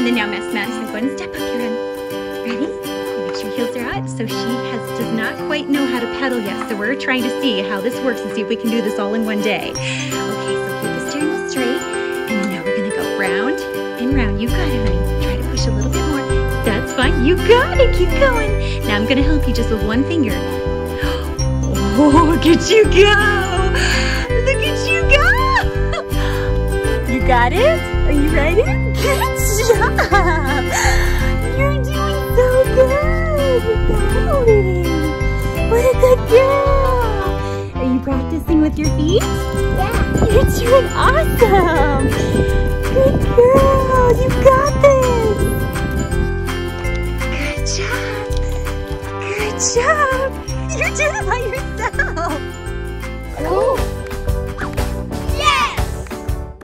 And then now Miss Madison, go ahead and step up here. Ready? Make sure your heels are out. So she has does not quite know how to pedal yet. So we're trying to see how this works and see if we can do this all in one day. Okay, so keep the steering wheel straight. And then now we're gonna go round and round. You got it, honey. Try to push a little bit more. That's fine. You got it. Keep going. Now I'm gonna help you just with one finger. Oh, look at you go! Look at you go! You got it? Are you ready? Good job! You're doing so good! Paddling! What a good girl! Are you practicing with your feet? Yeah! You're doing awesome! Good girl! You got this! Good job! Good job! You're doing like